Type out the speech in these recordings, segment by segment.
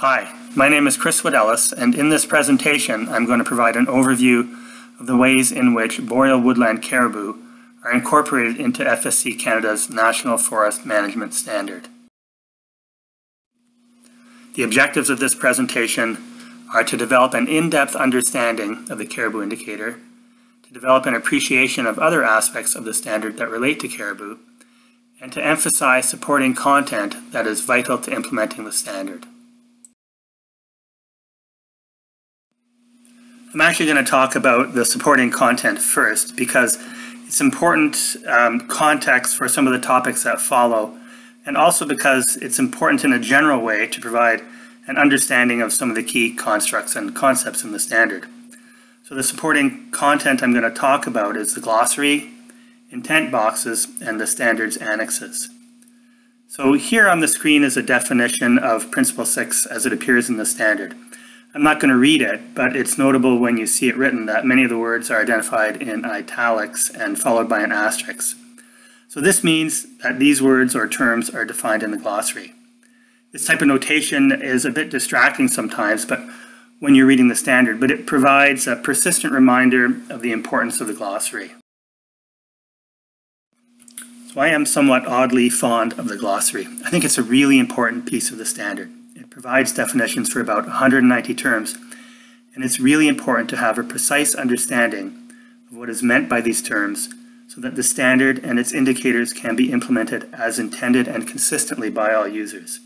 Hi, my name is Chris Wedeles, and in this presentation, I'm going to provide an overview of the ways in which boreal woodland caribou are incorporated into FSC Canada's National Forest Management Standard. The objectives of this presentation are to develop an in-depth understanding of the caribou indicator, to develop an appreciation of other aspects of the standard that relate to caribou, and to emphasize supporting content that is vital to implementing the standard. I'm actually going to talk about the supporting content first because it's important um, context for some of the topics that follow, and also because it's important in a general way to provide an understanding of some of the key constructs and concepts in the standard. So the supporting content I'm going to talk about is the glossary, intent boxes, and the standards annexes. So here on the screen is a definition of Principle 6 as it appears in the standard. I'm not going to read it, but it's notable when you see it written that many of the words are identified in italics and followed by an asterisk. So this means that these words or terms are defined in the glossary. This type of notation is a bit distracting sometimes, but when you're reading the standard, but it provides a persistent reminder of the importance of the glossary. So I am somewhat oddly fond of the glossary. I think it's a really important piece of the standard provides definitions for about 190 terms, and it's really important to have a precise understanding of what is meant by these terms so that the standard and its indicators can be implemented as intended and consistently by all users.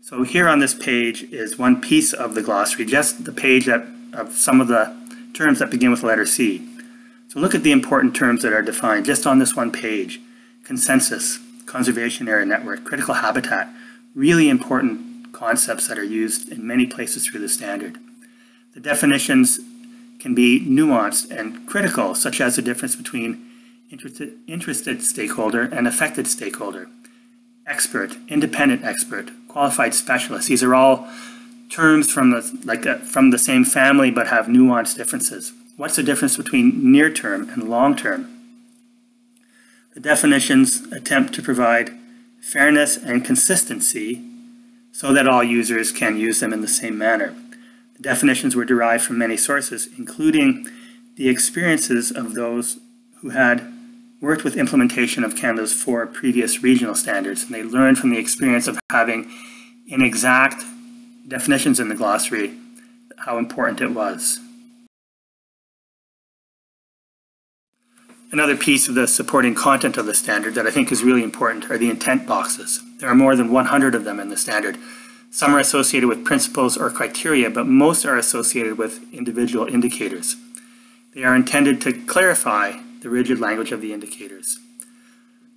So here on this page is one piece of the glossary, just the page that, of some of the terms that begin with the letter C. So look at the important terms that are defined just on this one page. Consensus, conservation area network, critical habitat, really important concepts that are used in many places through the standard. The definitions can be nuanced and critical, such as the difference between interested, interested stakeholder and affected stakeholder, expert, independent expert, qualified specialist. These are all terms from the, like a, uh, from the same family but have nuanced differences. What's the difference between near term and long term? The definitions attempt to provide fairness and consistency so that all users can use them in the same manner. The definitions were derived from many sources, including the experiences of those who had worked with implementation of Canada's four previous regional standards, and they learned from the experience of having inexact definitions in the glossary how important it was. Another piece of the supporting content of the standard that I think is really important are the intent boxes. There are more than 100 of them in the standard. Some are associated with principles or criteria, but most are associated with individual indicators. They are intended to clarify the rigid language of the indicators.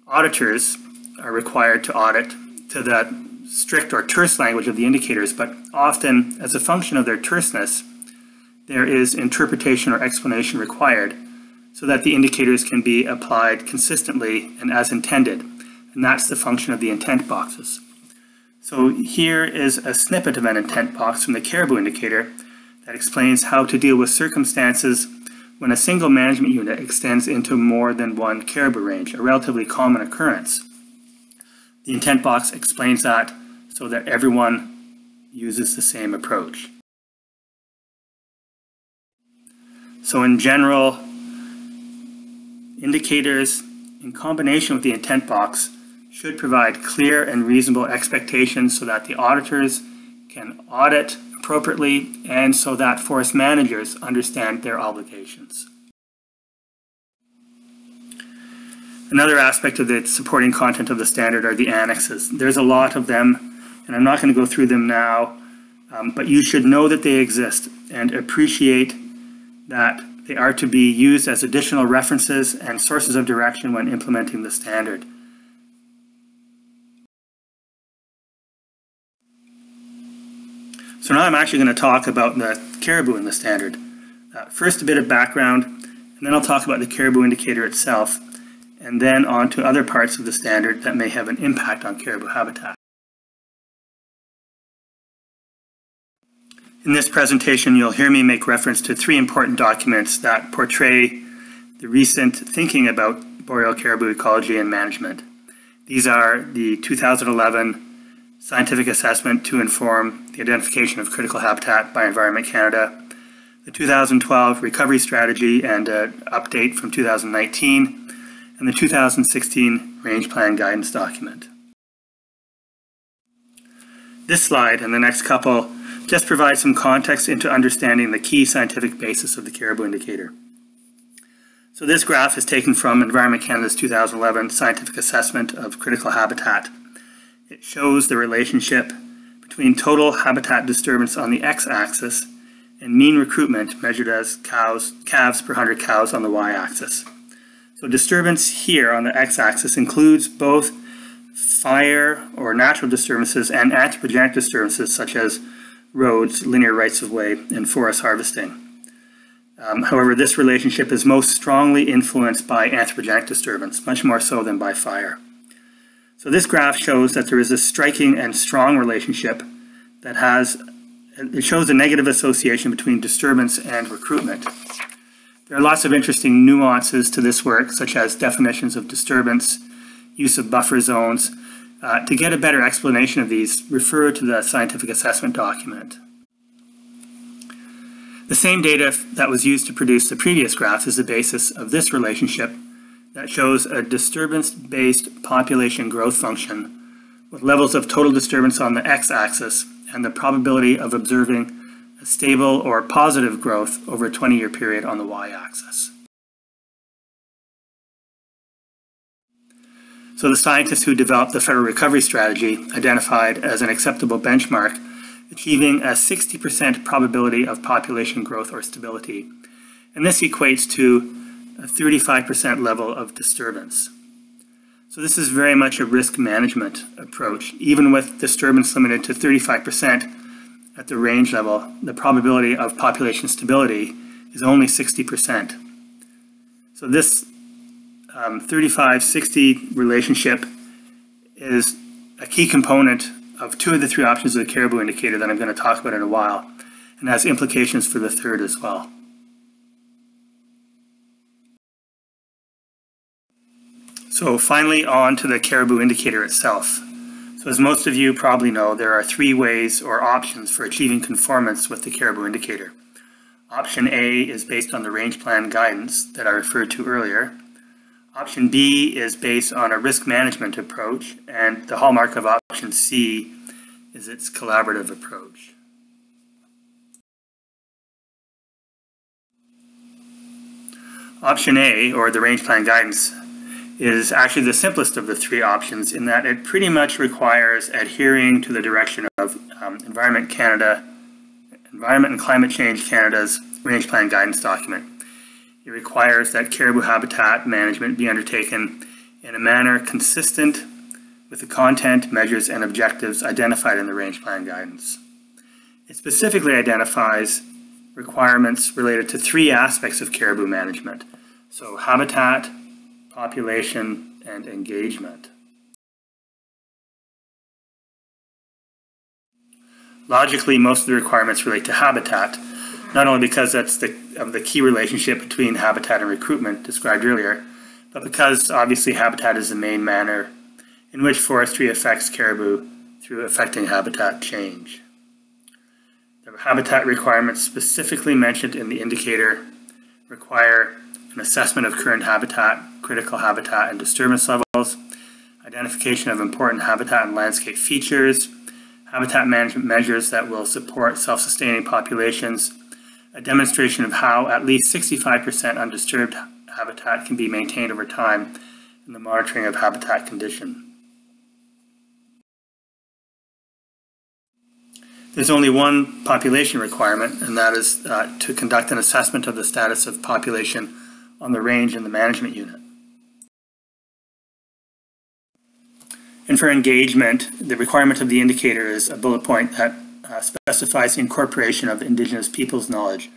Auditors are required to audit to that strict or terse language of the indicators, but often, as a function of their terseness, there is interpretation or explanation required so that the indicators can be applied consistently and as intended. And that's the function of the intent boxes. So here is a snippet of an intent box from the caribou indicator that explains how to deal with circumstances when a single management unit extends into more than one caribou range, a relatively common occurrence. The intent box explains that so that everyone uses the same approach. So in general, Indicators, in combination with the intent box, should provide clear and reasonable expectations so that the auditors can audit appropriately and so that forest managers understand their obligations. Another aspect of the supporting content of the standard are the annexes. There's a lot of them, and I'm not going to go through them now, um, but you should know that they exist and appreciate that they are to be used as additional references and sources of direction when implementing the standard. So now I'm actually going to talk about the caribou in the standard. Uh, first a bit of background, and then I'll talk about the caribou indicator itself, and then on to other parts of the standard that may have an impact on caribou habitat. In this presentation, you'll hear me make reference to three important documents that portray the recent thinking about boreal caribou ecology and management. These are the 2011 scientific assessment to inform the identification of critical habitat by Environment Canada, the 2012 recovery strategy and an update from 2019, and the 2016 range plan guidance document. This slide and the next couple just provide some context into understanding the key scientific basis of the caribou indicator. So this graph is taken from Environment Canada's 2011 scientific assessment of critical habitat. It shows the relationship between total habitat disturbance on the x-axis and mean recruitment measured as cows, calves per 100 cows on the y-axis. So disturbance here on the x-axis includes both fire or natural disturbances and anthropogenic disturbances such as roads, linear rights of way, and forest harvesting. Um, however, this relationship is most strongly influenced by anthropogenic disturbance, much more so than by fire. So this graph shows that there is a striking and strong relationship that has it shows a negative association between disturbance and recruitment. There are lots of interesting nuances to this work, such as definitions of disturbance, use of buffer zones. Uh, to get a better explanation of these, refer to the scientific assessment document. The same data that was used to produce the previous graph is the basis of this relationship that shows a disturbance-based population growth function with levels of total disturbance on the x-axis and the probability of observing a stable or positive growth over a 20-year period on the y-axis. So the scientists who developed the federal recovery strategy identified as an acceptable benchmark achieving a 60% probability of population growth or stability. And this equates to a 35% level of disturbance. So this is very much a risk management approach. Even with disturbance limited to 35% at the range level, the probability of population stability is only 60%. So this 35-60 um, relationship is a key component of two of the three options of the caribou indicator that I'm going to talk about in a while, and has implications for the third as well. So finally on to the caribou indicator itself. So as most of you probably know, there are three ways or options for achieving conformance with the caribou indicator. Option A is based on the range plan guidance that I referred to earlier. Option B is based on a risk management approach, and the hallmark of option C is its collaborative approach. Option A, or the range plan guidance, is actually the simplest of the three options in that it pretty much requires adhering to the direction of um, Environment Canada, Environment and Climate Change Canada's Range Plan Guidance document. It requires that caribou habitat management be undertaken in a manner consistent with the content, measures, and objectives identified in the Range Plan Guidance. It specifically identifies requirements related to three aspects of caribou management. So habitat, population, and engagement. Logically, most of the requirements relate to habitat, not only because that's the, of the key relationship between habitat and recruitment described earlier, but because obviously habitat is the main manner in which forestry affects caribou through affecting habitat change. The habitat requirements specifically mentioned in the indicator require an assessment of current habitat, critical habitat and disturbance levels, identification of important habitat and landscape features, habitat management measures that will support self-sustaining populations, a demonstration of how at least 65% undisturbed habitat can be maintained over time, and the monitoring of habitat condition. There's only one population requirement, and that is uh, to conduct an assessment of the status of population on the range in the management unit. And for engagement, the requirement of the indicator is a bullet point that uh, specifies the incorporation of Indigenous peoples' knowledge.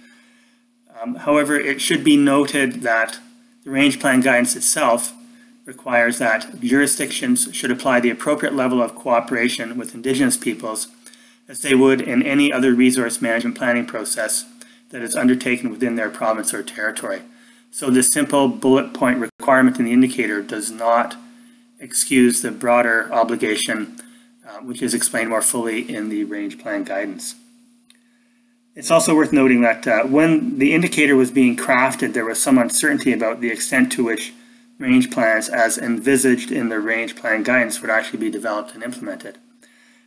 Um, however, it should be noted that the range plan guidance itself requires that jurisdictions should apply the appropriate level of cooperation with Indigenous peoples as they would in any other resource management planning process that is undertaken within their province or territory. So this simple bullet point requirement in the indicator does not excuse the broader obligation uh, which is explained more fully in the range plan guidance. It's also worth noting that uh, when the indicator was being crafted, there was some uncertainty about the extent to which range plans as envisaged in the range plan guidance would actually be developed and implemented.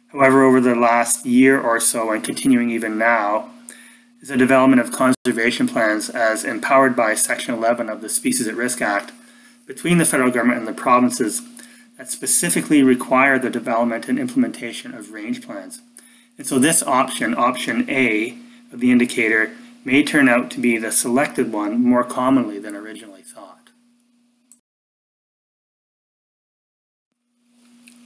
However, over the last year or so and continuing even now, is the development of conservation plans as empowered by Section 11 of the Species at Risk Act between the federal government and the provinces that specifically require the development and implementation of range plans. And so this option, option A of the indicator, may turn out to be the selected one more commonly than originally thought.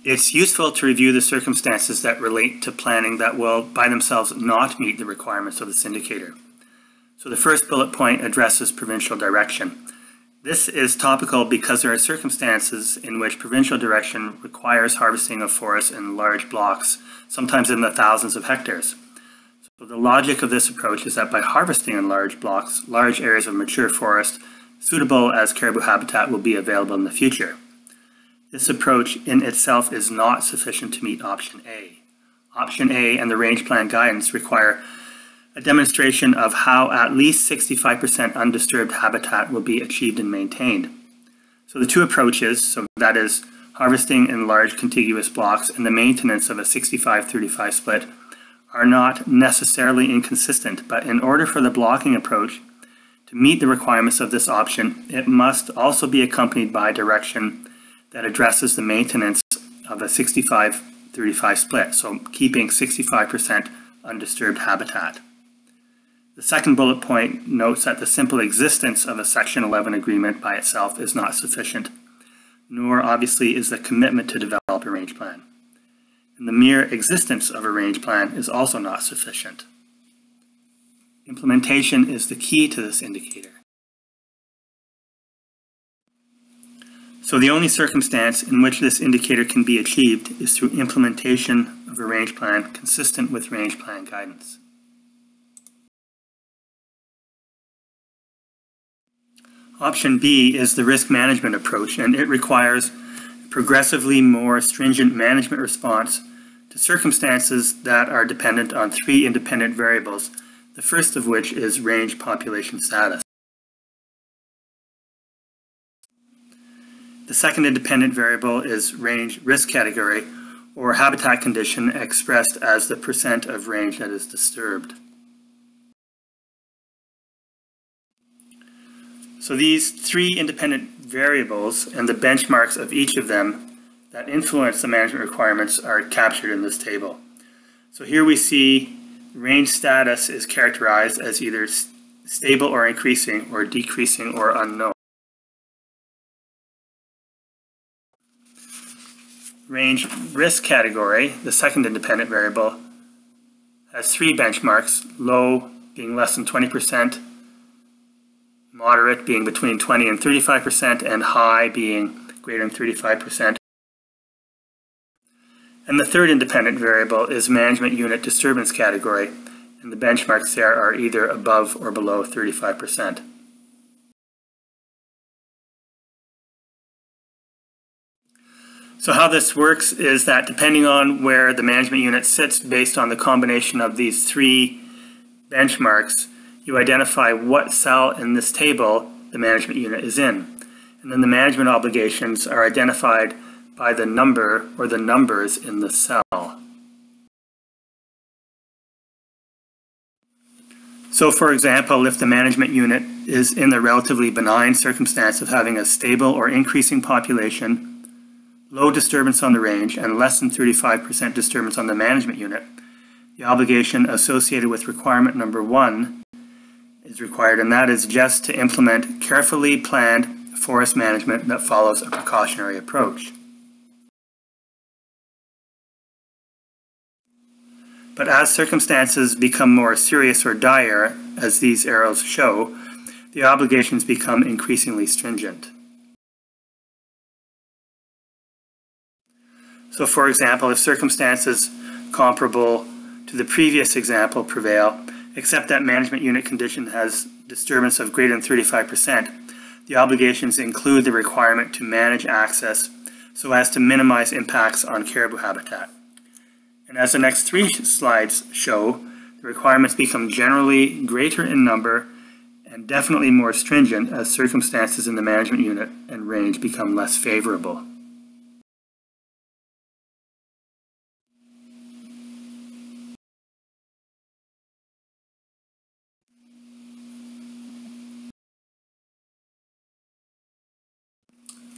It's useful to review the circumstances that relate to planning that will by themselves not meet the requirements of this indicator. So the first bullet point addresses provincial direction. This is topical because there are circumstances in which provincial direction requires harvesting of forests in large blocks, sometimes in the thousands of hectares. So the logic of this approach is that by harvesting in large blocks, large areas of mature forest suitable as caribou habitat will be available in the future. This approach in itself is not sufficient to meet option A. Option A and the range plan guidance require a demonstration of how at least 65% undisturbed habitat will be achieved and maintained. So the two approaches, so that is harvesting in large contiguous blocks and the maintenance of a 65-35 split, are not necessarily inconsistent, but in order for the blocking approach to meet the requirements of this option, it must also be accompanied by direction that addresses the maintenance of a 65-35 split, so keeping 65% undisturbed habitat. The second bullet point notes that the simple existence of a Section 11 agreement by itself is not sufficient, nor obviously is the commitment to develop a range plan. And the mere existence of a range plan is also not sufficient. Implementation is the key to this indicator. So the only circumstance in which this indicator can be achieved is through implementation of a range plan consistent with range plan guidance. Option B is the risk management approach, and it requires progressively more stringent management response to circumstances that are dependent on three independent variables, the first of which is range population status. The second independent variable is range risk category, or habitat condition expressed as the percent of range that is disturbed. So these three independent variables and the benchmarks of each of them that influence the management requirements are captured in this table. So here we see range status is characterized as either stable or increasing or decreasing or unknown. range risk category, the second independent variable, has three benchmarks, low being less than 20%, moderate being between 20 and 35%, and high being greater than 35%. And the third independent variable is management unit disturbance category, and the benchmarks there are either above or below 35%. So how this works is that depending on where the management unit sits based on the combination of these three benchmarks, you identify what cell in this table the management unit is in. And then the management obligations are identified by the number or the numbers in the cell. So for example, if the management unit is in the relatively benign circumstance of having a stable or increasing population, low disturbance on the range, and less than 35% disturbance on the management unit, the obligation associated with requirement number one is required, and that is just to implement carefully planned forest management that follows a precautionary approach. But as circumstances become more serious or dire, as these arrows show, the obligations become increasingly stringent. So for example, if circumstances comparable to the previous example prevail, except that management unit condition has disturbance of greater than 35%, the obligations include the requirement to manage access so as to minimize impacts on caribou habitat. And as the next three slides show, the requirements become generally greater in number and definitely more stringent as circumstances in the management unit and range become less favorable.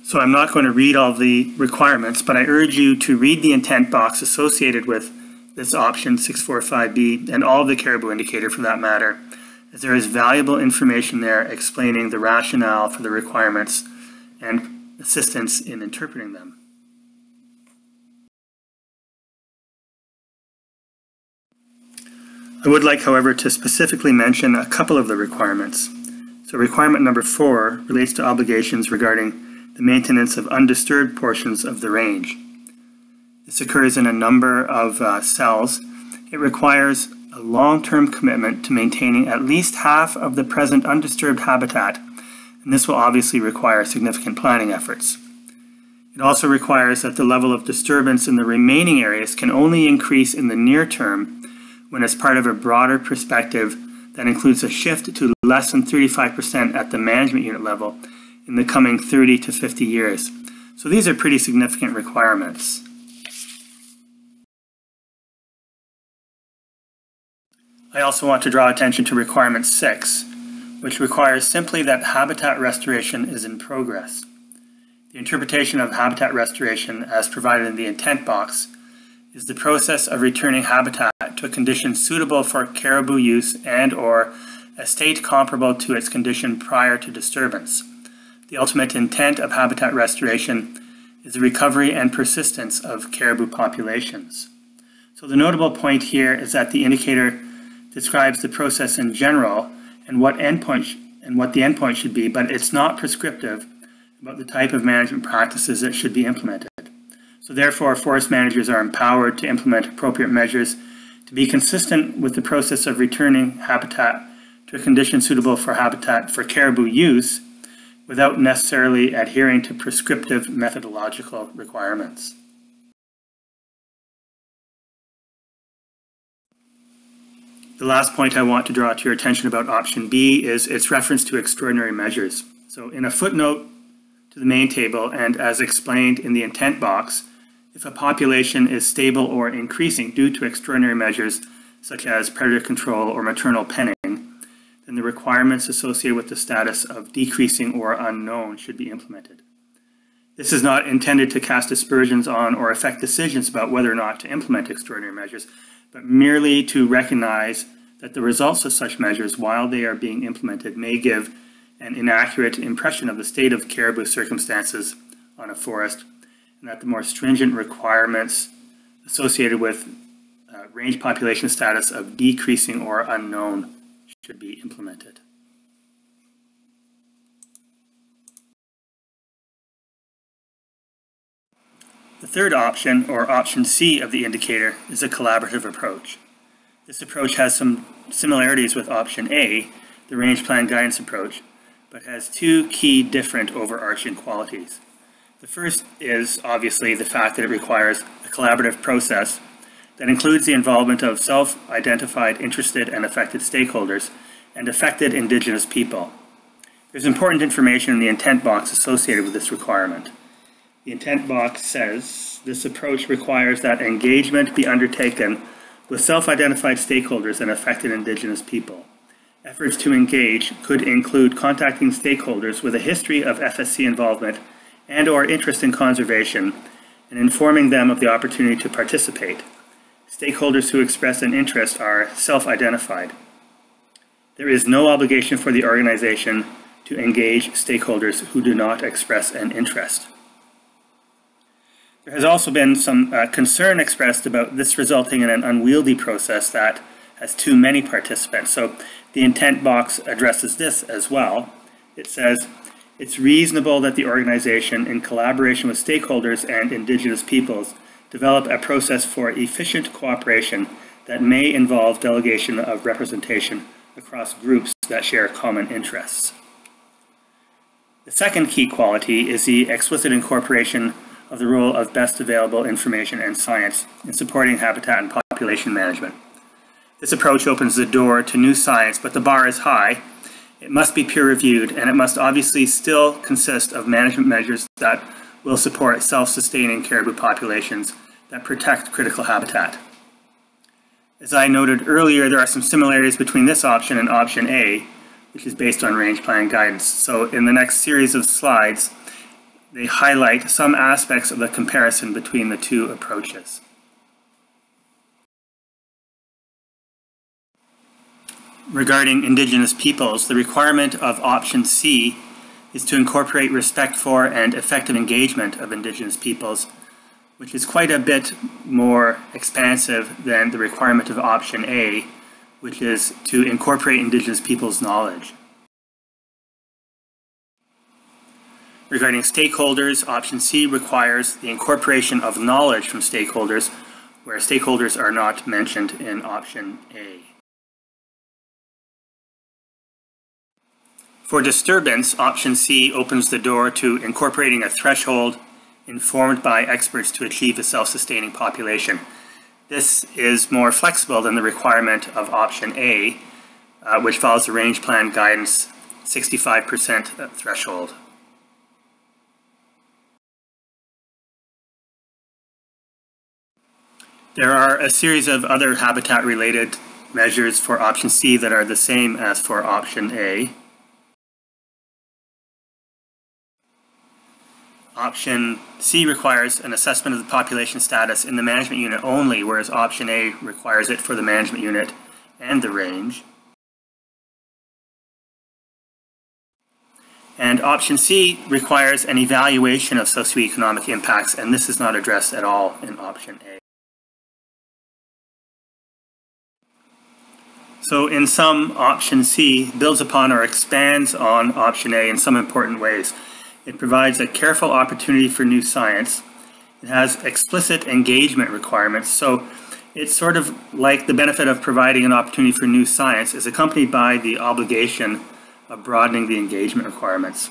So I'm not going to read all the requirements, but I urge you to read the intent box associated with this option 645B and all the caribou indicator for that matter, as there is valuable information there explaining the rationale for the requirements and assistance in interpreting them. I would like, however, to specifically mention a couple of the requirements. So requirement number four relates to obligations regarding the maintenance of undisturbed portions of the range. This occurs in a number of uh, cells. It requires a long-term commitment to maintaining at least half of the present undisturbed habitat, and this will obviously require significant planning efforts. It also requires that the level of disturbance in the remaining areas can only increase in the near term when as part of a broader perspective that includes a shift to less than 35% at the management unit level in the coming 30 to 50 years. So these are pretty significant requirements. I also want to draw attention to requirement 6, which requires simply that habitat restoration is in progress. The interpretation of habitat restoration as provided in the intent box is the process of returning habitat to a condition suitable for caribou use and or a state comparable to its condition prior to disturbance. The ultimate intent of habitat restoration is the recovery and persistence of caribou populations. So the notable point here is that the indicator describes the process in general and what endpoint and what the endpoint should be, but it's not prescriptive about the type of management practices that should be implemented. So therefore, forest managers are empowered to implement appropriate measures to be consistent with the process of returning habitat to a condition suitable for habitat for caribou use without necessarily adhering to prescriptive methodological requirements. The last point I want to draw to your attention about option B is its reference to extraordinary measures. So in a footnote to the main table and as explained in the intent box, if a population is stable or increasing due to extraordinary measures such as predator control or maternal penning, then the requirements associated with the status of decreasing or unknown should be implemented. This is not intended to cast aspersions on or affect decisions about whether or not to implement extraordinary measures, but merely to recognize that the results of such measures while they are being implemented may give an inaccurate impression of the state of caribou circumstances on a forest, and that the more stringent requirements associated with uh, range population status of decreasing or unknown should be implemented. The third option, or option C of the indicator, is a collaborative approach. This approach has some similarities with option A, the range plan guidance approach, but has two key different overarching qualities. The first is obviously the fact that it requires a collaborative process that includes the involvement of self-identified interested and affected stakeholders and affected Indigenous people. There's important information in the intent box associated with this requirement. The intent box says this approach requires that engagement be undertaken with self-identified stakeholders and affected Indigenous people. Efforts to engage could include contacting stakeholders with a history of FSC involvement and or interest in conservation and informing them of the opportunity to participate. Stakeholders who express an interest are self-identified. There is no obligation for the organization to engage stakeholders who do not express an interest. There has also been some uh, concern expressed about this resulting in an unwieldy process that has too many participants. So the intent box addresses this as well. It says, it's reasonable that the organization, in collaboration with stakeholders and Indigenous peoples, develop a process for efficient cooperation that may involve delegation of representation across groups that share common interests. The second key quality is the explicit incorporation of the role of best available information and science in supporting habitat and population management. This approach opens the door to new science, but the bar is high. It must be peer reviewed, and it must obviously still consist of management measures that will support self-sustaining caribou populations that protect critical habitat. As I noted earlier, there are some similarities between this option and option A, which is based on range plan guidance. So in the next series of slides, they highlight some aspects of the comparison between the two approaches. Regarding Indigenous peoples, the requirement of option C is to incorporate respect for and effective engagement of Indigenous peoples, which is quite a bit more expansive than the requirement of option A, which is to incorporate Indigenous peoples' knowledge. Regarding stakeholders, option C requires the incorporation of knowledge from stakeholders, where stakeholders are not mentioned in option A. For disturbance, option C opens the door to incorporating a threshold informed by experts to achieve a self-sustaining population. This is more flexible than the requirement of option A, uh, which follows the range plan guidance 65% threshold. There are a series of other habitat related measures for option C that are the same as for option A. Option C requires an assessment of the population status in the management unit only, whereas option A requires it for the management unit and the range. And option C requires an evaluation of socioeconomic impacts, and this is not addressed at all in option A. So in sum, option C builds upon or expands on option A in some important ways. It provides a careful opportunity for new science. It has explicit engagement requirements. So it's sort of like the benefit of providing an opportunity for new science is accompanied by the obligation of broadening the engagement requirements.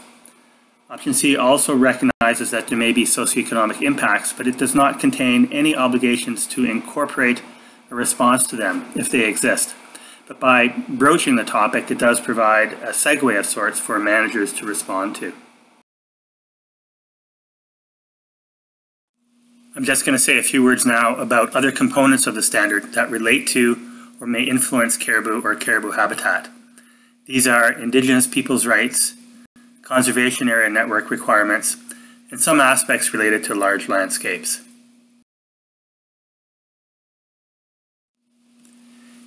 Option C also recognizes that there may be socioeconomic impacts, but it does not contain any obligations to incorporate a response to them if they exist. But by broaching the topic, it does provide a segue of sorts for managers to respond to. I'm just going to say a few words now about other components of the standard that relate to or may influence caribou or caribou habitat. These are Indigenous peoples' rights, conservation area network requirements, and some aspects related to large landscapes.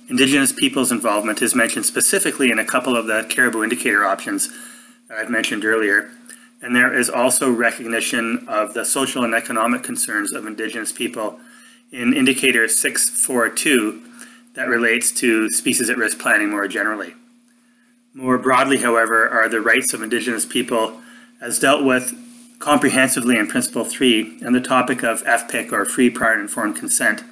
Indigenous peoples' involvement is mentioned specifically in a couple of the caribou indicator options that I've mentioned earlier, and there is also recognition of the social and economic concerns of Indigenous people in Indicator 642 that relates to species at risk planning more generally. More broadly, however, are the rights of Indigenous people as dealt with comprehensively in Principle 3 and the topic of FPIC or free, prior, and informed consent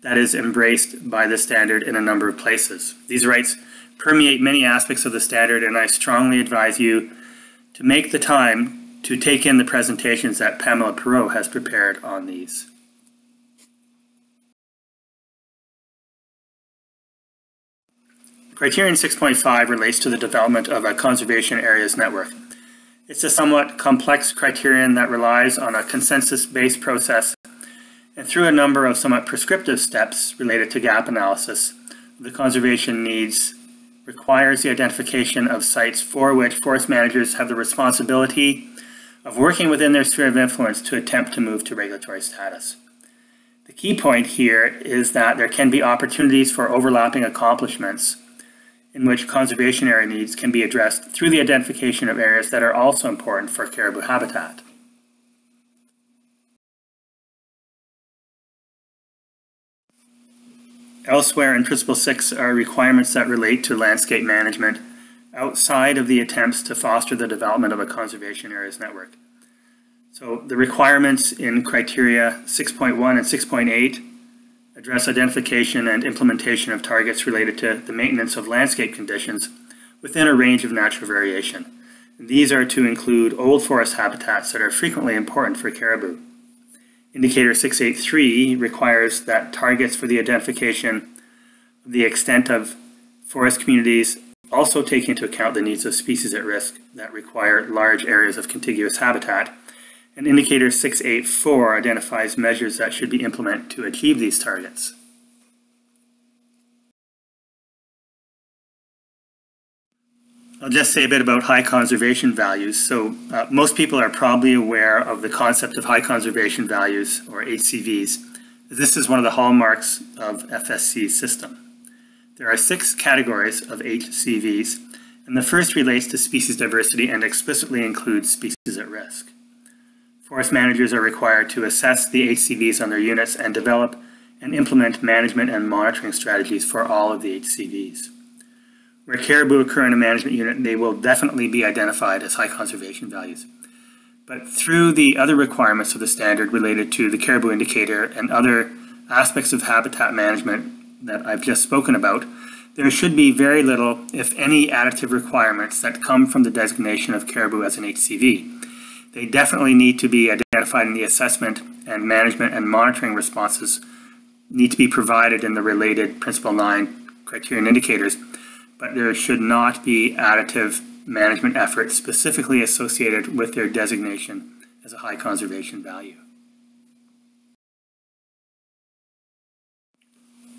that is embraced by the standard in a number of places. These rights permeate many aspects of the standard and I strongly advise you to make the time to take in the presentations that Pamela Perreault has prepared on these. Criterion 6.5 relates to the development of a conservation areas network. It's a somewhat complex criterion that relies on a consensus-based process and through a number of somewhat prescriptive steps related to gap analysis, the conservation needs requires the identification of sites for which forest managers have the responsibility of working within their sphere of influence to attempt to move to regulatory status. The key point here is that there can be opportunities for overlapping accomplishments in which conservation area needs can be addressed through the identification of areas that are also important for caribou habitat. Elsewhere in Principle 6 are requirements that relate to landscape management outside of the attempts to foster the development of a conservation areas network. So the requirements in criteria 6.1 and 6.8 address identification and implementation of targets related to the maintenance of landscape conditions within a range of natural variation. These are to include old forest habitats that are frequently important for caribou. Indicator 683 requires that targets for the identification of the extent of forest communities also take into account the needs of species at risk that require large areas of contiguous habitat. And indicator 684 identifies measures that should be implemented to achieve these targets. I'll just say a bit about high conservation values. So uh, most people are probably aware of the concept of high conservation values or HCVs. This is one of the hallmarks of FSC's system. There are six categories of HCVs, and the first relates to species diversity and explicitly includes species at risk. Forest managers are required to assess the HCVs on their units and develop and implement management and monitoring strategies for all of the HCVs. Where caribou occur in a management unit, they will definitely be identified as high conservation values. But through the other requirements of the standard related to the caribou indicator and other aspects of habitat management that I've just spoken about, there should be very little, if any, additive requirements that come from the designation of caribou as an HCV. They definitely need to be identified in the assessment and management and monitoring responses need to be provided in the related Principle 9 criterion indicators but there should not be additive management efforts specifically associated with their designation as a high conservation value.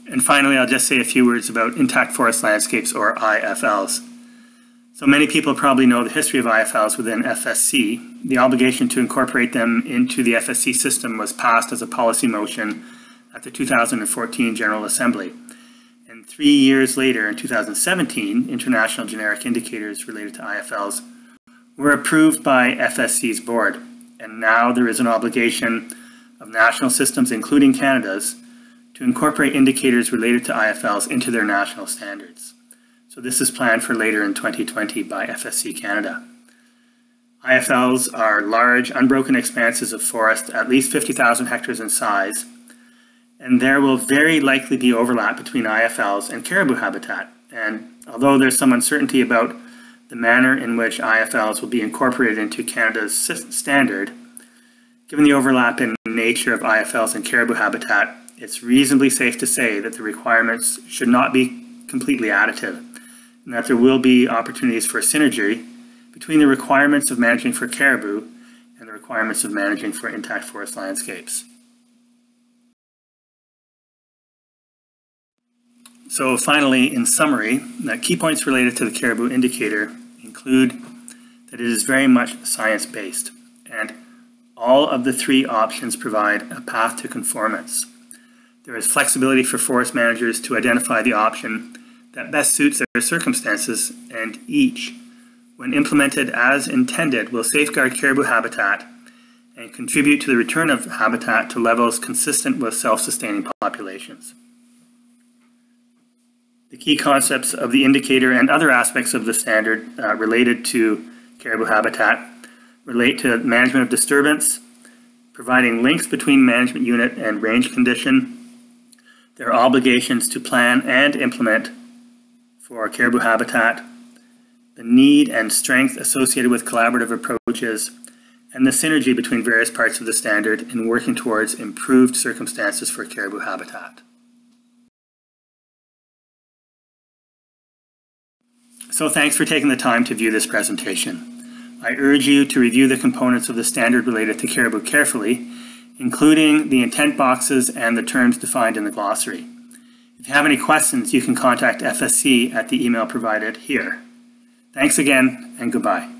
And finally, I'll just say a few words about intact forest landscapes or IFLs. So many people probably know the history of IFLs within FSC. The obligation to incorporate them into the FSC system was passed as a policy motion at the 2014 General Assembly three years later, in 2017, international generic indicators related to IFLs were approved by FSC's board. And now there is an obligation of national systems, including Canada's, to incorporate indicators related to IFLs into their national standards. So this is planned for later in 2020 by FSC Canada. IFLs are large, unbroken expanses of forest, at least 50,000 hectares in size, and there will very likely be overlap between IFLs and caribou habitat. And although there's some uncertainty about the manner in which IFLs will be incorporated into Canada's standard, given the overlap in nature of IFLs and caribou habitat, it's reasonably safe to say that the requirements should not be completely additive, and that there will be opportunities for synergy between the requirements of managing for caribou and the requirements of managing for intact forest landscapes. So finally, in summary, the key points related to the caribou indicator include that it is very much science-based and all of the three options provide a path to conformance. There is flexibility for forest managers to identify the option that best suits their circumstances and each, when implemented as intended, will safeguard caribou habitat and contribute to the return of habitat to levels consistent with self-sustaining populations. The key concepts of the indicator and other aspects of the standard uh, related to caribou habitat relate to management of disturbance, providing links between management unit and range condition, their obligations to plan and implement for caribou habitat, the need and strength associated with collaborative approaches, and the synergy between various parts of the standard in working towards improved circumstances for caribou habitat. So thanks for taking the time to view this presentation. I urge you to review the components of the standard related to caribou carefully, including the intent boxes and the terms defined in the glossary. If you have any questions, you can contact FSC at the email provided here. Thanks again, and goodbye.